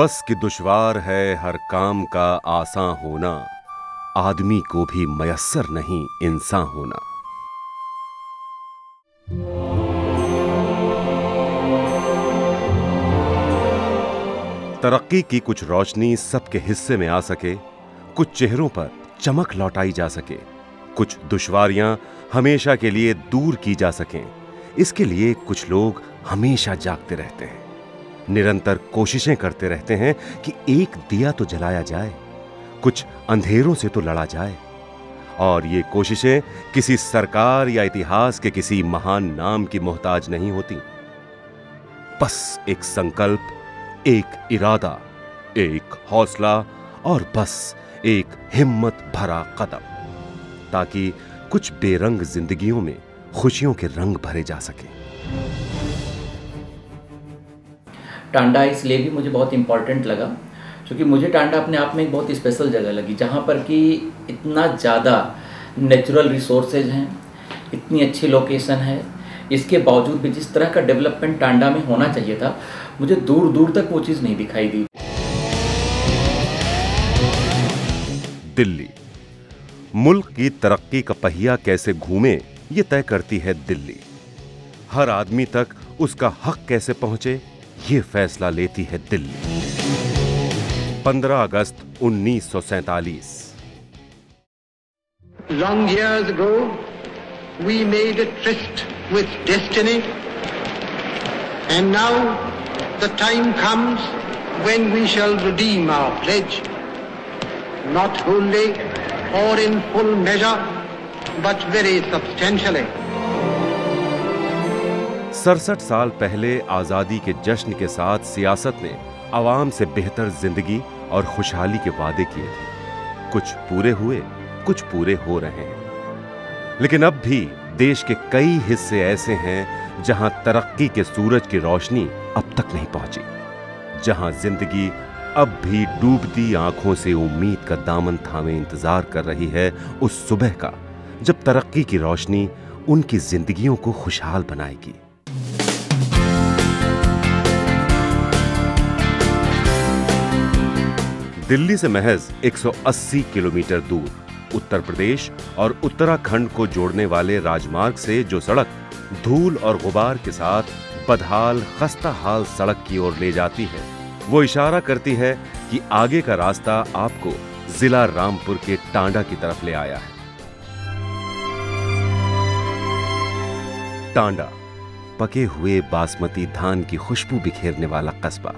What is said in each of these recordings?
बस की दुश्वार है हर काम का आसान होना। आदमी को भी मयसर नहीं इंसान होना। तरक्की की कुछ रोशनी सबके हिस्से में आ सके, कुछ चेहरों पर चमक लौटाई जा सके। कुछ दुश्वारियाँ हमेशा के लिए दूर की जा सकें। इसके लिए कुछ लोग हमेशा जागते रहते हैं। निरंतर कोशिशें करते रहते हैं कि एक दिया तो जलाया जाए, कुछ अंधेरों से तो लड़ा जाए। और ये कोशिशें किसी सरकार या इतिहास के किसी महान नाम की मोहताज नहीं होती। बस एक संकल्प, एक इरादा, एक हौसला और बस एक हिम्मत भरा कदम, ताकि कुछ बेरंग जिंदगियों में खुशियों के रंग भरे जा सके। टांडा इसलिए भी मुझे बहुत इंपॉर्टेंट लगा, क्योंकि मुझे टांडा अपने आप में एक बहुत स्पेशल जगह लगी, जहाँ पर कि इतना ज़्यादा नेचुरल रिसोर्सेज हैं, इतनी अच्छी लोकेशन है। इसके बावजूद भी जिस तरह का डेवलपमेंट टांडा में होना चाहिए था, मुझे दूर दूर तक वो चीज़ नहीं दिखाई दी। दिल्ली। मुल्क की तरक्की का पहिया कैसे घूमे, ये तय करती है दिल्ली। हर आदमी तक उसका हक कैसे पहुँचे ये फैसला लेती है दिल्ली 15 अगस्त उन्नीस सौ सैतालीस। Long go we made tryst with destiny and now the time comes when we shall redeem our pledge not wholly or in full measure but very substantial है सड़सठ साल पहले आज़ादी के जश्न के साथ सियासत ने आवाम से बेहतर ज़िंदगी और खुशहाली के वादे किए थे। कुछ पूरे हुए, कुछ पूरे हो रहे हैं। लेकिन अब भी देश के कई हिस्से ऐसे हैं जहाँ तरक्की के सूरज की रोशनी अब तक नहीं पहुँची, जहाँ ज़िंदगी अब भी डूबती आँखों से उम्मीद का दामन थामे इंतज़ार कर रही है उस सुबह का, जब तरक्की की रोशनी उनकी जिंदगियों को खुशहाल बनाएगी। दिल्ली से महज 180 किलोमीटर दूर। उत्तर प्रदेश और उत्तराखंड को जोड़ने वाले राजमार्ग से जो सड़क धूल और गुबार के साथ बदहाल खस्ता हाल सड़क की ओर ले जाती है, वो इशारा करती है कि आगे का रास्ता आपको जिला रामपुर के टांडा की तरफ़ ले आया है। टांडा, पके हुए बासमती धान की खुशबू बिखेरने वाला कस्बा।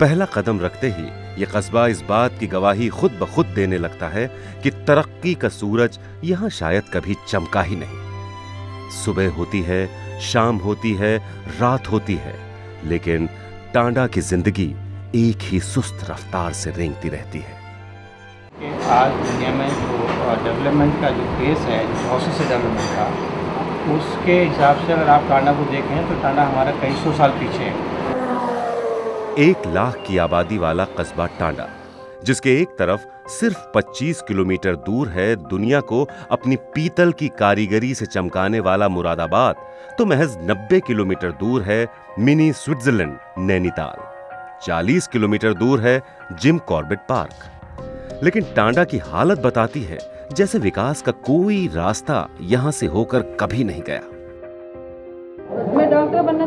पहला कदम रखते ही ये कस्बा इस बात की गवाही खुद ब खुद देने लगता है कि तरक्की का सूरज यहाँ शायद कभी चमका ही नहीं। सुबह होती है, शाम होती है, रात होती है, लेकिन टांडा की ज़िंदगी एक ही सुस्त रफ्तार से रेंगती रहती है। आज दुनिया में जो डेवलपमेंट का जो पेस है प्रोसेस है डेवलपमेंट का, उसके हिसाब से अगर आप टांडा को देखें तो टांडा हमारा कई सौ साल पीछे है। एक लाख की आबादी वाला कस्बा टांडा, जिसके एक तरफ़ सिर्फ़ 25 किलोमीटर दूर है दुनिया को अपनी पीतल की कारीगरी से चमकाने वाला मुरादाबाद तो महज 90 किलोमीटर दूर है मिनी स्विट्जरलैंड, नैनीताल। 40 किलोमीटर दूर है जिम कॉर्बेट पार्क। लेकिन टांडा की हालत बताती है, जैसे विकास का कोई रास्ता यहाँ से होकर कभी नहीं गया। मैं डॉक्टर बनना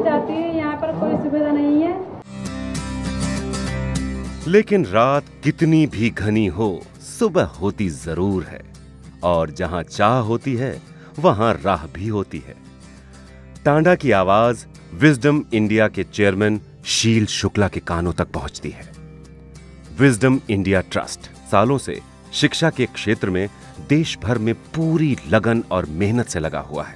लेकिन रात कितनी भी घनी हो, सुबह होती ज़रूर है। और जहाँ चाह होती है, वहाँ राह भी होती है। टांडा की आवाज़ विजडम इंडिया के चेयरमैन शील शुक्ला के कानों तक पहुँचती है। विजडम इंडिया ट्रस्ट सालों से शिक्षा के क्षेत्र में देश भर में पूरी लगन और मेहनत से लगा हुआ है।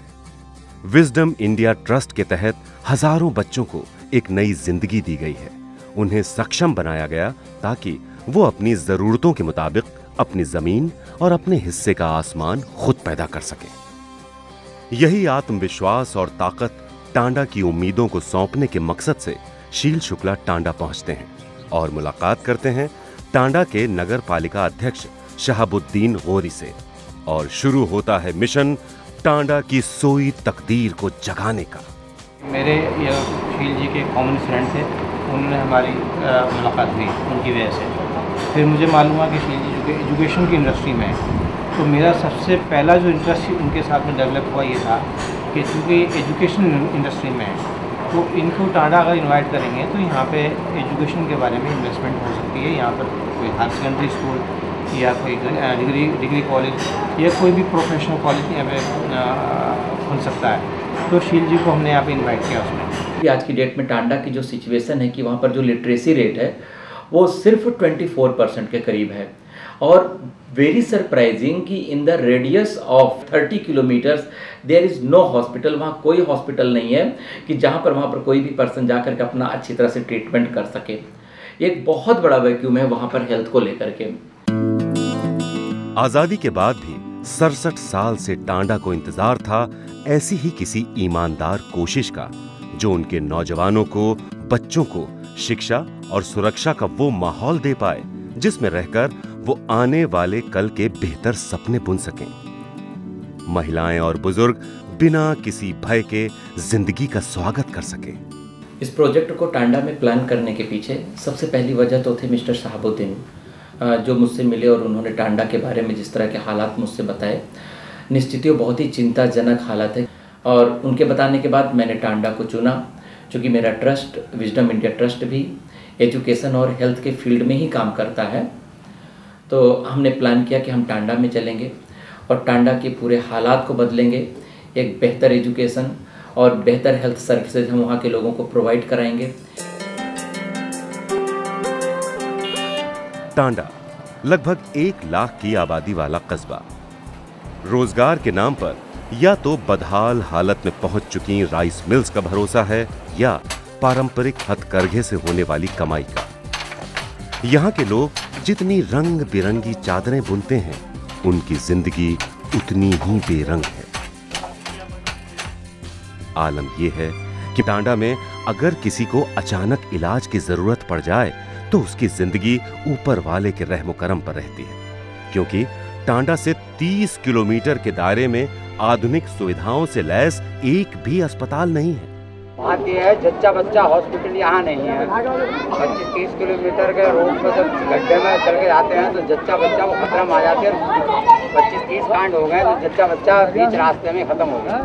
विजडम इंडिया ट्रस्ट के तहत हज़ारों बच्चों को एक नई ज़िंदगी दी गई है। उन्हें सक्षम बनाया गया ताकि वो अपनी जरूरतों के मुताबिक अपनी ज़मीन और अपने हिस्से का आसमान खुद पैदा कर सके। यही आत्मविश्वास और ताकत टांडा की उम्मीदों को सौंपने के मकसद से शील शुक्ला टांडा पहुँचते हैं और मुलाकात करते हैं टांडा के नगर पालिका अध्यक्ष शहाबुद्दीन गौरी से और शुरू होता है मिशन टांडा की सोई तकदीर को जगाने का। मेरे शील जी के कॉमन फ्रेंड थे। उन्होंने हमारी मुलाकात हुई उनकी वजह से। फिर मुझे मालूम हुआ कि शील जी एजुकेशन की इंडस्ट्री में तो मेरा सबसे पहला जो इंटरेस्ट उनके साथ में डेवलप हुआ ये था कि चूँकि एजुकेशन इंडस्ट्री में है तो इनको टाडा अगर इनवाइट करेंगे तो यहाँ पे एजुकेशन के बारे में इन्वेस्टमेंट हो सकती है। यहाँ पर कोई हायर सेकेंडरी स्कूल या कोई डिग्री डिग्री कॉलेज या कोई भी प्रोफेशनल कॉलेज यहाँ पे खुल सकता है। तो शील जी को हमने यहाँ पे इनवाइट किया उसमें। आज की डेट में टांडा की जो सिचुएशन है कि वहाँ पर जो लिटरेसी रेट है, वो सिर्फ़ 24 परसेंट के करीब है। और वेरी सरप्राइजिंग कि in the radius of 30 kilometres there is no hospital वहाँ कोई हॉस्पिटल नहीं है कि जहाँ पर वहाँ पर कोई भी पर्सन जा करके अपना अच्छी तरह से ट्रीटमेंट कर सके। एक बहुत बड़ा वैक्यूम है वहाँ पर हेल्थ को लेकर के। आज़ादी के बाद भी सड़सठ साल से टांडा को इंतज़ार था ऐसी ही किसी ईमानदार कोशिश का। जो उनके नौजवानों को, बच्चों को शिक्षा और सुरक्षा का वो माहौल दे पाए, जिसमें रहकर वो आने वाले कल के बेहतर सपने बुन सकें। महिलाएँ और बुज़ुर्ग बिना किसी भय के ज़िंदगी का स्वागत कर सके। इस प्रोजेक्ट को टांडा में प्लान करने के पीछे सबसे पहली वजह तो थे मिस्टर साहबुद्दीन जो मुझसे मिले और उन्होंने टांडा के बारे में जिस तरह के हालात मुझसे बताए। निश्चित ही बहुत ही चिंताजनक हालात है। और उनके बताने के बाद मैंने टांडा को चुना, चूँकि मेरा ट्रस्ट, विजडम इंडिया ट्रस्ट भी एजुकेशन और हेल्थ के फ़ील्ड में ही काम करता है। तो हमने प्लान किया कि हम टांडा में चलेंगे और टांडा के पूरे हालात को बदलेंगे। एक बेहतर एजुकेशन और बेहतर हेल्थ सर्विसेज़ हम वहाँ के लोगों को प्रोवाइड कराएँगे। टांडा, लगभग एक लाख की आबादी वाला कस्बा। रोज़गार के नाम पर या तो बदहाल हालत में पहुँच चुकी राइस मिल्स का भरोसा है, या पारंपरिक हथकरघे से होने वाली कमाई का। यहाँ के लोग जितनी रंग बिरंगी चादरें बुनते हैं, उनकी ज़िंदगी उतनी ही बेरंग है। आलम यह है कि टांडा में अगर किसी को अचानक इलाज की ज़रूरत पड़ जाए तो उसकी ज़िंदगी ऊपर वाले के रहमो करम पर रहती है, क्योंकि टांडा से 30 किलोमीटर के दायरे में आधुनिक सुविधाओं से लैस एक भी अस्पताल नहीं है। वहाँ की है जच्चा बच्चा हॉस्पिटल यहाँ नहीं है। पच्चीस तीस किलोमीटर के रोड पर जब गड्ढे में चल के जाते हैं तो जच्चा बच्चा वो खतरा में आ जाते हैं। पच्चीस तीस कांड हो गए तो जच्चा बच्चा बीच रास्ते में खत्म हो गया।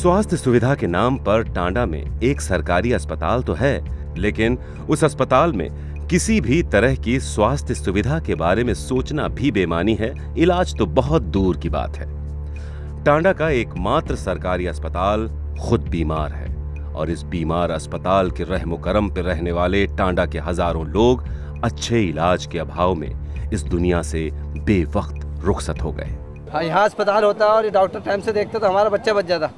स्वास्थ्य सुविधा के नाम पर टांडा में एक सरकारी अस्पताल तो है लेकिन उस अस्पताल में किसी भी तरह की स्वास्थ्य सुविधा के बारे में सोचना भी बेमानी है, इलाज तो बहुत दूर की बात है। टांडा का एकमात्र सरकारी अस्पताल खुद बीमार है, और इस बीमार अस्पताल के रहमो करम पर रहने वाले टांडा के हज़ारों लोग अच्छे इलाज के अभाव में इस दुनिया से बेवक्त रुखसत हो गए। हाँ यहाँ अस्पताल होता और डॉक्टर टाइम से देखते तो हमारा बच्चा बच जाता।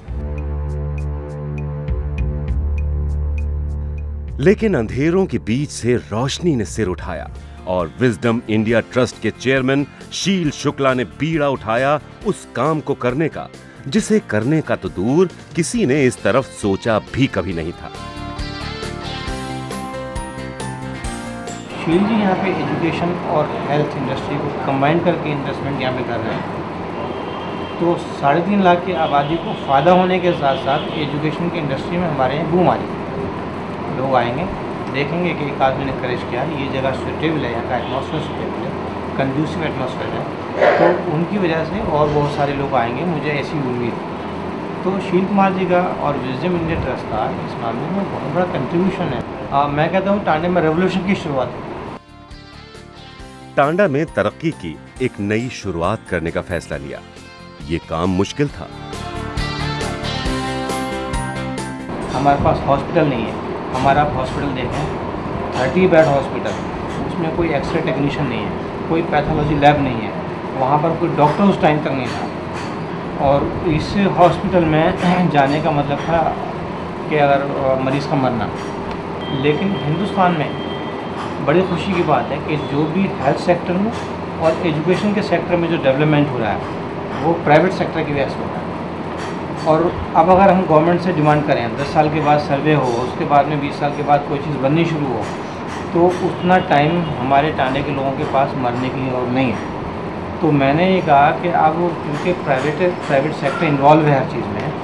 लेकिन अंधेरों के बीच से रोशनी ने सिर उठाया और विजडम इंडिया ट्रस्ट के चेयरमैन शील शुक्ला ने बीड़ा उठाया उस काम को करने का, जिसे करने का तो दूर किसी ने इस तरफ़ सोचा भी कभी नहीं था। शील जी यहाँ पे एजुकेशन और हेल्थ इंडस्ट्री को कंबाइन करके इन्वेस्टमेंट यहाँ पे कर रहे हैं। तो साढ़े तीन लाख की आबादी को फ़ायदा होने के साथ साथ एजुकेशन की इंडस्ट्री में हमारे यहाँ बूम आ रही लोग आएँगे देखेंगे कि एक आदमी ने करेज किया ये जगह सुटेबल है यहाँ का एटमोसफेयर सुटेबल है कंड्यूसिव एटमोसफेयर है तो उनकी वजह से और बहुत सारे लोग आएँगे मुझे ऐसी उम्मीद तो शील कुमार जी का और विजडम इंडिया ट्रस्ट का इस मामले में बहुत बड़ा कंट्रीब्यूशन है। आ, मैं कहता हूँ टांडे में रेवोल्यूशन की शुरुआत। टांडा में तरक्की की एक नई शुरुआत करने का फैसला लिया। ये काम मुश्किल था। हमारे पास हॉस्पिटल नहीं है। हमारा हॉस्पिटल देखें थर्टी बेड हॉस्पिटल उसमें कोई एक्सरे टेक्नीशियन नहीं है, कोई पैथोलॉजी लैब नहीं है, वहाँ पर कोई डॉक्टर उस टाइम तक नहीं था। और इस हॉस्पिटल में जाने का मतलब था कि अगर मरीज़ का मरना। लेकिन हिंदुस्तान में बड़ी खुशी की बात है कि जो भी हेल्थ सेक्टर में और एजुकेशन के सेक्टर में जो डेवलपमेंट हो रहा है, वो प्राइवेट सेक्टर की वजह से हो रहा है। और अब अगर हम गवर्नमेंट से डिमांड करें दस साल के बाद सर्वे हो, उसके बाद में बीस साल के बाद कोई चीज़ बननी शुरू हो तो उतना टाइम हमारे टाने के लोगों के पास मरने के लिए और नहीं है। तो मैंने ये कहा कि अब क्योंकि प्राइवेट प्राइवेट सेक्टर इन्वॉल्व है हर चीज़ में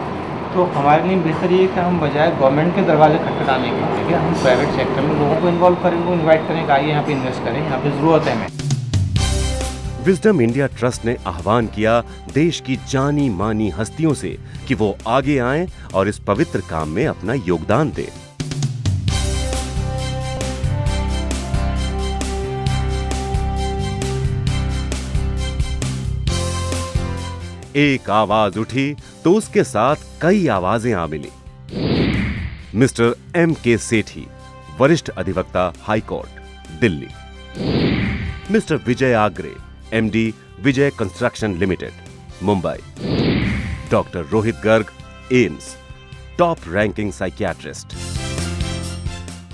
तो हमारे लिए बेहतर ये कि हम बजाय गवर्नमेंट के दरवाजे खटखटाने के लिए हम प्राइवेट सेक्टर में लोगों को इन्वॉल्व करें, उनको इन्वाइट करें कि आइए यहाँ पे इन्वेस्ट करें, यहाँ पे ज़रूरत है हमें। विजडम इंडिया ट्रस्ट ने आह्वान किया देश की जानी मानी हस्तियों से कि वो आगे आएँ और इस पवित्र काम में अपना योगदान दें। एक आवाज़ उठी तो उसके साथ कई आवाज़ें आ मिली। मिस्टर एम के सेठी, वरिष्ठ अधिवक्ता high court, Delhi. Mister Vijay Aagre MD Vijay construction limited Mumbai doctor Rohit Garg AIIMS top ranking psychiatrist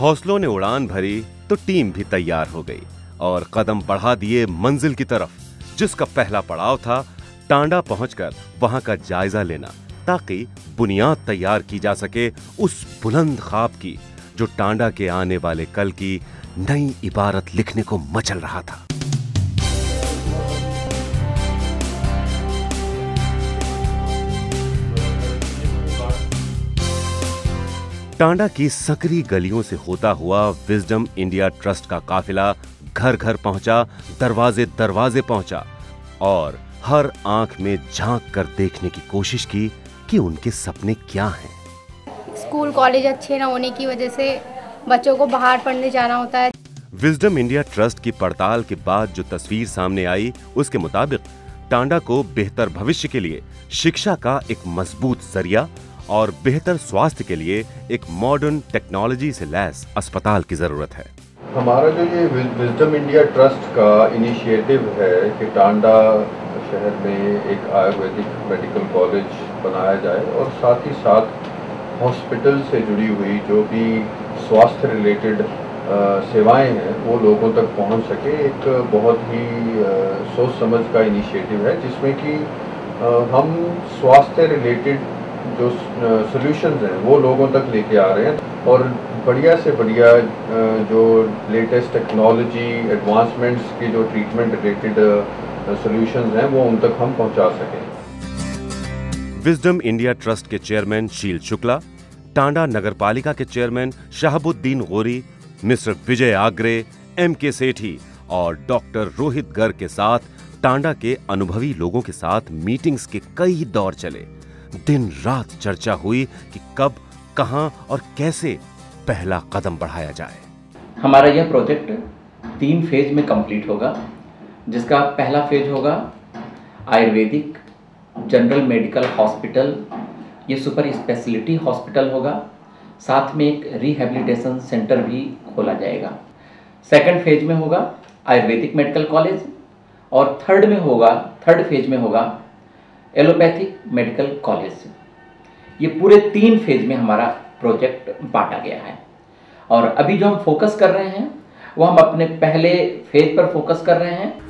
हौसलों ने उड़ान भरी तो टीम भी तैयार हो गई और कदम बढ़ा दिए मंजिल की तरफ़, जिसका पहला पड़ाव था टांडा पहुंचकर वहाँ का जायजा लेना, ताकि बुनियाद तैयार की जा सके उस बुलंद खाब की, जो टांडा के आने वाले कल की नई इबारत लिखने को मचल रहा था। टांडा की सकरी गलियों से होता हुआ विजडम इंडिया ट्रस्ट का काफिला घर घर पहुँचा दरवाजे दरवाजे पहुँचा और हर आँख में झाँक कर देखने की कोशिश की कि उनके सपने क्या हैं। स्कूल कॉलेज अच्छे न होने की वजह से बच्चों को बाहर पढ़ने जाना होता है। विजडम इंडिया ट्रस्ट की पड़ताल के बाद जो तस्वीर सामने आई उसके मुताबिक टांडा को बेहतर भविष्य के लिए शिक्षा का एक मज़बूत ज़रिया और बेहतर स्वास्थ्य के लिए एक मॉडर्न टेक्नोलॉजी से लैस अस्पताल की ज़रूरत है। हमारा जो ये विजडम इंडिया ट्रस्ट का इनिशिएटिव है कि टांडा शहर में एक आयुर्वेदिक मेडिकल कॉलेज बनाया जाए और साथ ही साथ हॉस्पिटल से जुड़ी हुई जो भी स्वास्थ्य रिलेटेड सेवाएँ हैं, वो लोगों तक पहुँच सके, एक बहुत ही सोच समझ का इनिशिएटिव है, जिसमें कि हम स्वास्थ्य रिलेटेड जो सॉल्यूशंस हैं, वो लोगों तक लेके आ रहे हैं। और बढ़िया से बढ़िया जो लेटेस्ट टेक्नोलॉजी एडवांसमेंट्स की जो ट्रीटमेंट रिलेटेड सॉल्यूशंस हैं, वो उन तक हम पहुँचा सकें। विजडम इंडिया ट्रस्ट के चेयरमैन शील शुक्ला टांडा नगर पालिका के चेयरमैन शहाबुद्दीन गोरी मिस्टर विजय आग्रे एम के सेठी और डॉक्टर रोहित गर्ग के साथ टांडा के अनुभवी लोगों के साथ मीटिंग्स के कई दौर चले। दिन रात चर्चा हुई कि कब, कहाँ और कैसे पहला कदम बढ़ाया जाए। हमारा यह प्रोजेक्ट तीन फ़ेज़ में कंप्लीट होगा, जिसका पहला फ़ेज़ होगा आयुर्वेदिक, जनरल मेडिकल हॉस्पिटल, ये सुपर स्पेशलिटी हॉस्पिटल होगा, साथ में एक रिहेबिलिटेशन सेंटर भी खोला जाएगा। सेकंड फ़ेज़ में होगा आयुर्वेदिक मेडिकल कॉलेज और थर्ड में होगा, थर्ड फ़ेज़ में होगा एलोपैथिक मेडिकल कॉलेज ये पूरे तीन फ़ेज़ में हमारा प्रोजेक्ट बांटा गया है। और अभी जो हम फोकस कर रहे हैं, वो हम अपने पहले फ़ेज़ पर फोकस कर रहे हैं।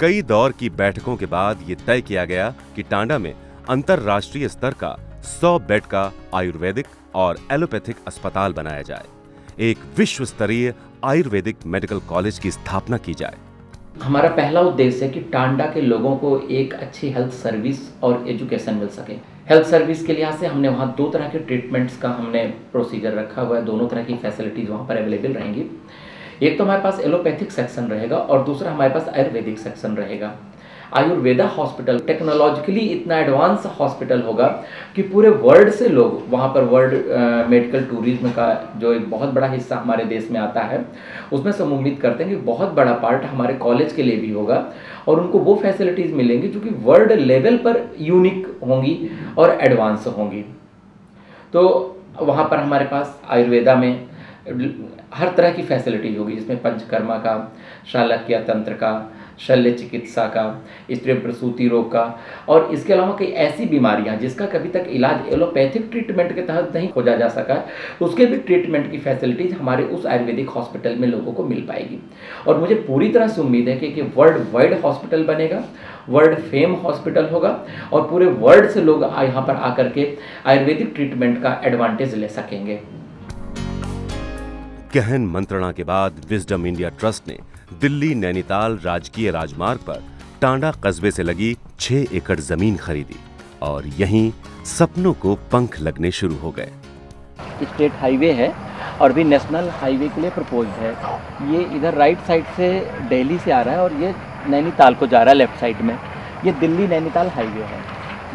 कई दौर की बैठकों के बाद ये तय किया गया कि टांडा में अंतरराष्ट्रीय स्तर का 100 बेड का आयुर्वेदिक और एलोपैथिक अस्पताल बनाया जाए। एक विश्व स्तरीय आयुर्वेदिक मेडिकल कॉलेज की स्थापना की जाए। हमारा पहला उद्देश्य है कि टांडा के लोगों को एक अच्छी हेल्थ सर्विस और एजुकेशन मिल सके। हेल्थ सर्विस के लिहाज से हमने वहाँ दो तरह के ट्रीटमेंट्स का हमने प्रोसीजर रखा हुआ है। दोनों तरह की फैसिलिटीज़ वहाँ पर अवेलेबल रहेंगी। एक तो हमारे पास एलोपैथिक सेक्शन रहेगा और दूसरा हमारे पास आयुर्वेदिक सेक्शन रहेगा। आयुर्वेदा हॉस्पिटल टेक्नोलॉजिकली इतना एडवांस हॉस्पिटल होगा कि पूरे वर्ल्ड से लोग, वहाँ पर वर्ल्ड मेडिकल टूरिज़्म का जो एक बहुत बड़ा हिस्सा हमारे देश में आता है, उसमें से उम्मीद करते हैं कि बहुत बड़ा पार्ट हमारे कॉलेज के लिए भी होगा और उनको वो फैसिलिटीज़ मिलेंगी जो कि वर्ल्ड लेवल पर यूनिक होंगी और एडवांस होंगी। तो वहाँ पर हमारे पास आयुर्वेदा में हर तरह की फैसिलिटीज़ होगी, जिसमें पंचकर्मा का शालक्य तंत्र का शल्य चिकित्सा का स्त्री प्रसूति रोग का और इसके अलावा कई ऐसी बीमारियाँ जिसका कभी तक इलाज एलोपैथिक ट्रीटमेंट के तहत नहीं खोजा जा सका उसके भी ट्रीटमेंट की फैसिलिटीज़ हमारे उस आयुर्वेदिक हॉस्पिटल में लोगों को मिल पाएगी। और मुझे पूरी तरह से उम्मीद है कि, कि वर्ल्ड वाइड हॉस्पिटल बनेगा वर्ल्ड फेम हॉस्पिटल होगा और पूरे वर्ल्ड से लोग यहाँ पर आकर के आयुर्वेदिक ट्रीटमेंट का एडवांटेज ले सकेंगे। गहन मंत्रणा के बाद विजडम इंडिया ट्रस्ट ने दिल्ली नैनीताल राजकीय राजमार्ग पर टांडा कस्बे से लगी छह एकड़ ज़मीन खरीदी और यहीं सपनों को पंख लगने शुरू हो गए। स्टेट हाईवे है और भी नेशनल हाईवे के लिए प्रपोज है। ये इधर राइट साइड से दिल्ली से आ रहा है और ये नैनीताल को जा रहा है लेफ़्ट साइड में। ये दिल्ली नैनीताल हाईवे है।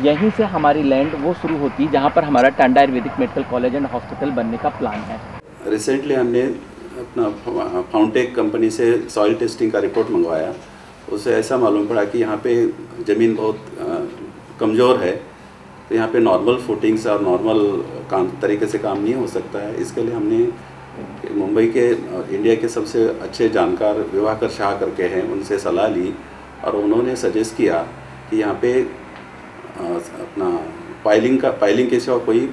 यहीं से हमारी लैंड वो शुरू होती है जहाँ पर हमारा Tanda Ayurvedic medical college and hospital बनने का प्लान है। रिसेंटली हमने अपना फाउंटेक कंपनी से सॉइल टेस्टिंग का रिपोर्ट मंगवाया। उससे ऐसा मालूम पड़ा कि यहाँ पे ज़मीन बहुत कमज़ोर है। तो यहाँ पे नॉर्मल फुटिंग्स और नॉर्मल काम, तरीके से काम नहीं हो सकता है। इसके लिए हमने मुंबई के इंडिया के सबसे अच्छे जानकार विवाहकर शाह करके हैं, उनसे सलाह ली और उन्होंने सजेस्ट किया कि यहाँ पे अपना पाइलिंग का पाइलिंग के सिवा कोई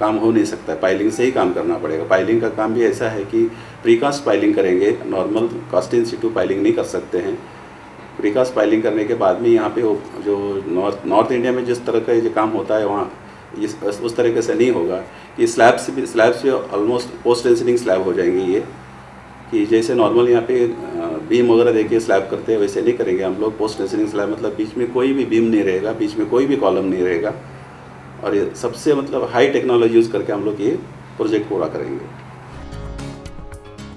काम हो नहीं सकता है पाइलिंग से ही काम करना पड़ेगा। पाइलिंग का काम भी ऐसा है कि प्रीकास्ट पाइलिंग करेंगे normal cast in situ piling नहीं कर सकते हैं। प्रीकास्ट पाइलिंग करने के बाद में यहाँ पे वो, जो नॉर्थ नॉर्थ इंडिया में जिस तरह का ये काम होता है वहाँ, इस उस तरीके से नहीं होगा कि स्लैब्स भी स्लैब्स भी ऑलमोस्ट पोस्ट टेंसनिंग स्लैब हो जाएँगी ये। कि जैसे नॉर्मल यहाँ पे बीम वगैरह देखिए स्लैब करते हैं, वैसे नहीं करेंगे हम लोग। पोस्ट टेंसनिंग स्लैब मतलब बीच में कोई भी बीम नहीं रहेगा, बीच में कोई भी कॉलम नहीं रहेगा। और ये सबसे मतलब हाई टेक्नोलॉजी यूज़ करके हम लोग ये प्रोजेक्ट पूरा करेंगे।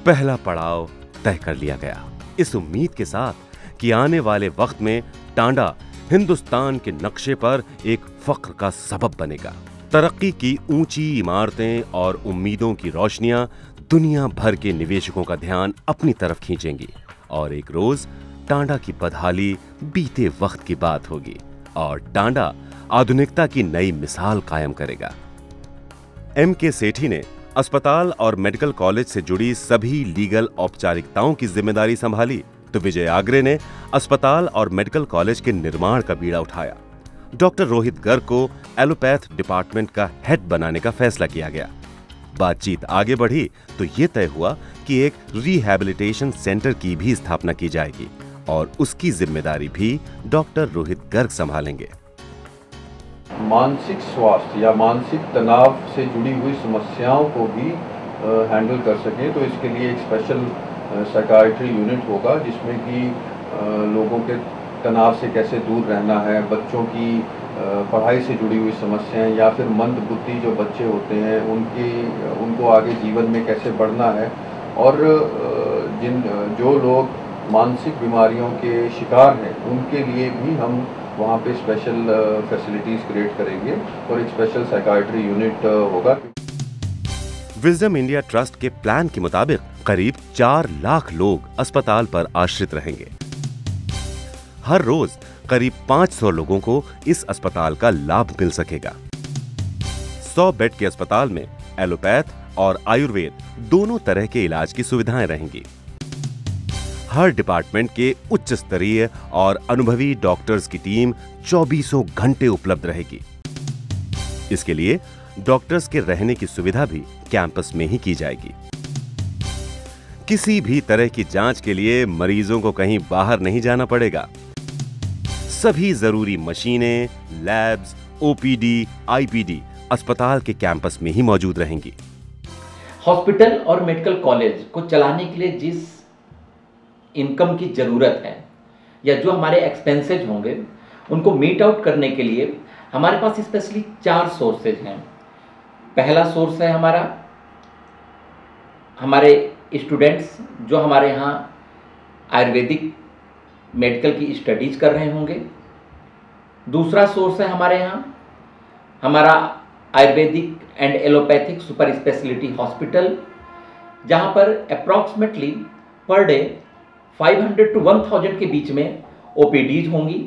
पहला पड़ाव तय कर लिया गया। इस उम्मीद के साथ कि आने वाले वक्त में टांडा हिंदुस्तान के नक्शे पर एक फख्र का सबब बनेगा। तरक्की की ऊँची इमारतें और उम्मीदों की रोशनियाँ दुनिया भर के निवेशकों का ध्यान अपनी तरफ़ खींचेंगी और एक रोज टांडा की बदहाली बीते वक्त की बात होगी। और टांडा आधुनिकता की नई मिसाल कायम करेगा। एम के सेठी ने अस्पताल और मेडिकल कॉलेज से जुड़ी सभी लीगल औपचारिकताओं की ज़िम्मेदारी संभाली तो विजय आगरे ने अस्पताल और मेडिकल कॉलेज के निर्माण का बीड़ा उठाया। डॉक्टर रोहित गर्ग को एलोपैथ डिपार्टमेंट का हेड बनाने का फैसला किया गया। बातचीत आगे बढ़ी तो ये तय हुआ कि एक रिहैबिलिटेशन सेंटर की भी स्थापना की जाएगी और उसकी ज़िम्मेदारी भी डॉक्टर रोहित गर्ग संभालेंगे। मानसिक स्वास्थ्य या मानसिक तनाव से जुड़ी हुई समस्याओं को भी हैंडल कर सके तो इसके लिए एक स्पेशल साइकाट्री यूनिट होगा, जिसमें कि लोगों के तनाव से कैसे दूर रहना है, बच्चों की पढ़ाई से जुड़ी हुई समस्याएँ, या फिर मंद बुद्धि जो बच्चे होते हैं, उनकी, उनको आगे जीवन में कैसे बढ़ना है, और जिन, जो लोग मानसिक बीमारियों के शिकार हैं, उनके लिए भी हम वहाँ पे स्पेशल फैसिलिटीज़ क्रिएट करेंगे और एक स्पेशल साइकाट्री यूनिट होगा। विजडम इंडिया ट्रस्ट के प्लान के मुताबिक करीब चार लाख लोग अस्पताल पर आश्रित रहेंगे। हर रोज करीब 500 लोगों को इस अस्पताल का लाभ मिल सकेगा। 100 बेड के अस्पताल में एलोपैथ और आयुर्वेद दोनों तरह के इलाज की सुविधाएँ रहेंगी। हर डिपार्टमेंट के उच्च स्तरीय और अनुभवी डॉक्टर्स की टीम चौबीसों घंटे उपलब्ध रहेगी। इसके लिए डॉक्टर्स के रहने की सुविधा भी कैंपस में ही की जाएगी। किसी भी तरह की जाँच के लिए मरीजों को कहीं बाहर नहीं जाना पड़ेगा। सभी ज़रूरी मशीनें, लैब्स, ओपीडी, आईपीडी अस्पताल के कैंपस में ही मौजूद रहेंगी। हॉस्पिटल और मेडिकल कॉलेज को चलाने के लिए जिस इनकम की ज़रूरत है, या जो हमारे एक्सपेंसेज होंगे, उनको मीट आउट करने के लिए हमारे पास स्पेशली चार सोर्सेज हैं। पहला सोर्स है हमारा, हमारे स्टूडेंट्स जो हमारे यहाँ आयुर्वेदिक मेडिकल की स्टडीज़ कर रहे होंगे। दूसरा सोर्स है हमारे यहाँ, हमारा Ayurvedic and allopathic super speciality hospital जहाँ पर अप्रॉक्सीमेटली पर डे 500 टू 1000 के बीच में ओ होंगी।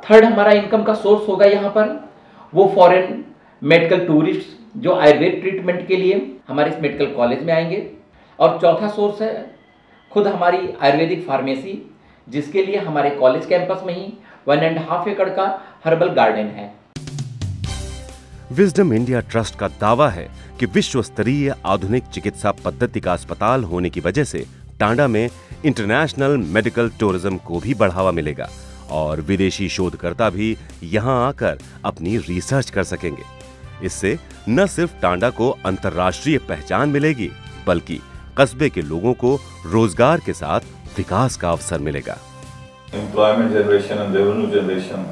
थर्ड हमारा इनकम का सोर्स होगा यहाँ पर। वो फॉरेन मेडिकल टूरिस्ट जो आयुर्वेद ट्रीटमेंट के लिए हमारे इस मेडिकल कॉलेज में आएँगे। और चौथा सोर्स है खुद हमारी आयुर्वेदिक फार्मेसी जिसके लिए हमारे कॉलेज कैंपस में ही वन एंड हाफ़ एकड़ का हर्बल गार्डन है। विजडम इंडिया ट्रस्ट का दावा है कि विश्व स्तरीय आधुनिक चिकित्सा पद्धति का अस्पताल होने की वजह से टांडा में इंटरनेशनल मेडिकल टूरिज़्म को भी बढ़ावा मिलेगा और विदेशी शोधकर्ता भी यहाँ आकर अपनी रिसर्च कर सकेंगे। इससे न सिर्फ़ टांडा को अंतर्राष्ट्रीय पहचान मिलेगी, बल्कि कस्बे के लोगों को रोज़गार के साथ विकास का अवसर मिलेगा। Employment generation and revenue generation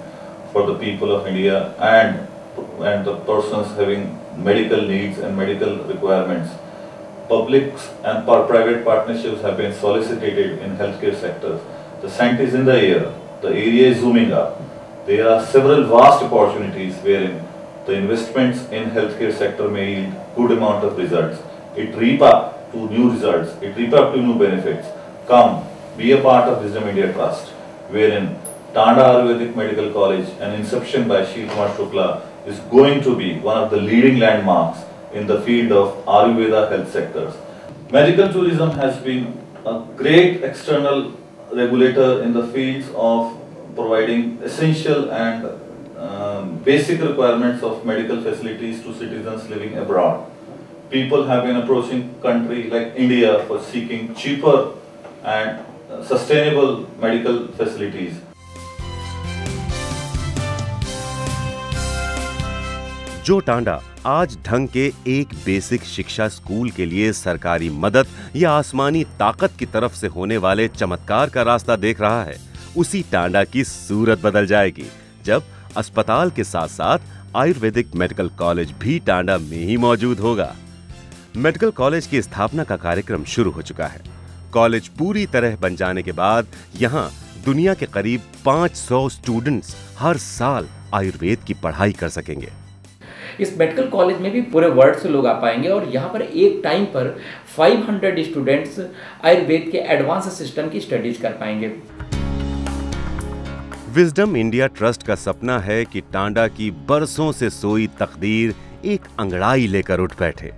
for the people of India and and the person having medical needs and medical requirements Public and private partnerships have been solicited in healthcare sectors. The scent is in the air. The area is zooming up. There are several vast opportunities wherein the investments in healthcare sector may yield good amount of results. It reap up to new results. It reap up to new benefits. Come, be a part of Wisdom India Trust, wherein Tanda Ayurvedic Medical College, an inception by Shri Kumar Shukla, is going to be one of the leading landmarks in the field of Ayurveda health sectors. Medical tourism has been a great external regulator in the fields of providing essential and um, basic requirements of medical facilities to citizens living abroad. People have been approaching country like India for seeking cheaper and uh, sustainable medical facilities. जो टांडा आज ढंग के एक basic शिक्षा school के लिए सरकारी मदद या आसमानी ताकत की तरफ़ से होने वाले चमत्कार का रास्ता देख रहा है, उसी टांडा की सूरत बदल जाएगी, जब अस्पताल के साथ साथ आयुर्वेदिक मेडिकल कॉलेज भी टांडा में ही मौजूद होगा। मेडिकल कॉलेज की स्थापना का कार्यक्रम शुरू हो चुका है। कॉलेज पूरी तरह बन जाने के बाद यहाँ दुनिया के करीब 500 स्टूडेंट्स हर साल आयुर्वेद की पढ़ाई कर सकेंगे। इस मेडिकल कॉलेज में भी पूरे वर्ल्ड से लोग आ पाएँगे और यहाँ पर एक टाइम पर 500 स्टूडेंट्स आयुर्वेद के एडवांस सिस्टम की स्टडीज़ कर पाएँगे। विजडम इंडिया ट्रस्ट का सपना है कि टांडा की बरसों से सोई तकदीर एक अंगड़ाई लेकर उठ बैठे।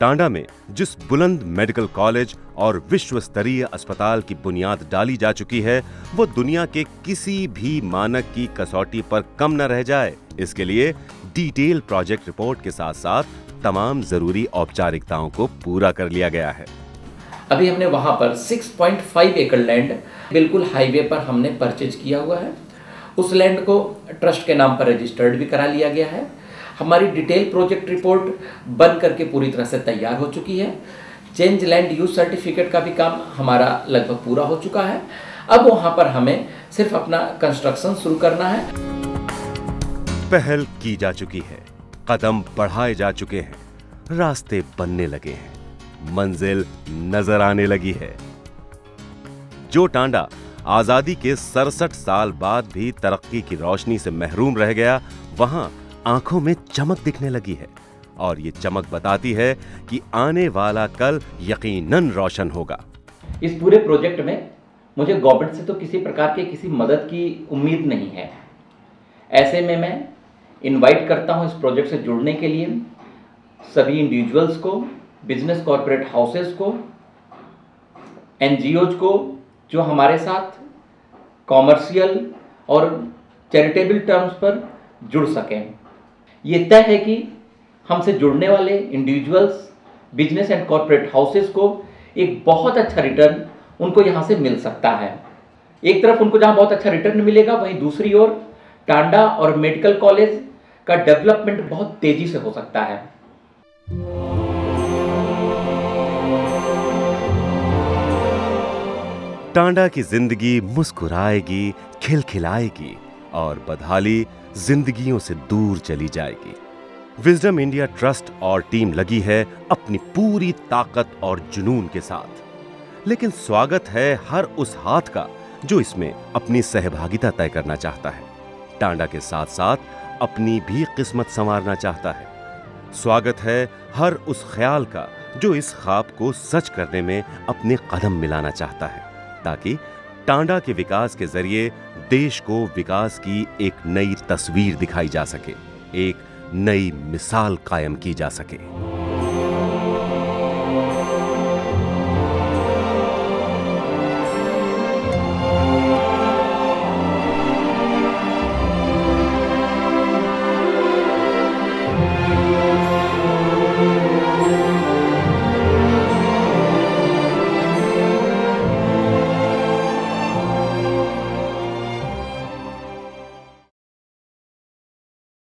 टांडा में जिस बुलंद मेडिकल कॉलेज और विश्व स्तरीय अस्पताल की बुनियाद डाली जा चुकी है, वो दुनिया के किसी भी मानक की कसौटी पर कम न रह जाए। इसके लिए डिटेल प्रोजेक्ट रिपोर्ट के साथ साथ तमाम ज़रूरी औपचारिकताओं को पूरा कर लिया गया है। अभी हमने वहाँ पर 6.5 एकड़ लैंड बिल्कुल हाईवे पर हमने परचेज किया हुआ है। उस लैंड को ट्रस्ट के नाम पर रजिस्टर्ड भी करा लिया गया है। हमारी डिटेल प्रोजेक्ट रिपोर्ट बन करके पूरी तरह से तैयार हो चुकी है। चेंज लैंड यूज़ सर्टिफिकेट का भी काम हमारा लगभग पूरा हो चुका है। अब वहाँ पर हमें सिर्फ़ अपना कंस्ट्रक्शन शुरू करना है। पहल की जा चुकी है। कदम बढ़ाए जा चुके हैं। रास्ते बनने लगे हैं। मंजिल नज़र आने लगी है। जो टांडा आज़ादी के सड़सठ साल बाद भी तरक्की की रोशनी से महरूम रह गया, वहाँ आँखों में चमक दिखने लगी है। और ये चमक बताती है कि आने वाला कल यकीनन रोशन होगा। इस पूरे प्रोजेक्ट में मुझे गवर्नमेंट से तो किसी प्रकार के किसी मदद की उम्मीद नहीं है। ऐसे में मैं इनवाइट करता हूँ इस प्रोजेक्ट से जुड़ने के लिए सभी इंडिविजुअल्स को बिज़नेस कॉरपोरेट हाउसेस को एन को, जो हमारे साथ कॉमर्शियल और चैरिटेबल टर्म्स पर जुड़ सकें। ये तय है कि हमसे जुड़ने वाले individuals business and corporate houses को एक बहुत अच्छा रिटर्न उनको यहाँ से मिल सकता है। एक तरफ़ उनको जहाँ बहुत अच्छा रिटर्न मिलेगा, वहीं दूसरी ओर टांडा और मेडिकल कॉलेज का डेवलपमेंट बहुत तेज़ी से हो सकता है। टांडा की ज़िंदगी मुस्कुराएगी, खिलखिलाएगी और बदहाली जिंदगियों से दूर चली जाएगी। विजडम इंडिया ट्रस्ट और टीम लगी है अपनी पूरी ताकत और जुनून के साथ। लेकिन स्वागत है हर उस हाथ का जो इसमें अपनी सहभागिता तय करना चाहता है। टांडा के साथ साथ अपनी भी किस्मत संवारना चाहता है। स्वागत है हर उस ख्याल का जो इस ख्वाब को सच करने में अपने कदम मिलाना चाहता है, ताकि टांडा के विकास के ज़रिए देश को विकास की एक नई तस्वीर दिखाई जा सके, एक नई मिसाल कायम की जा सके।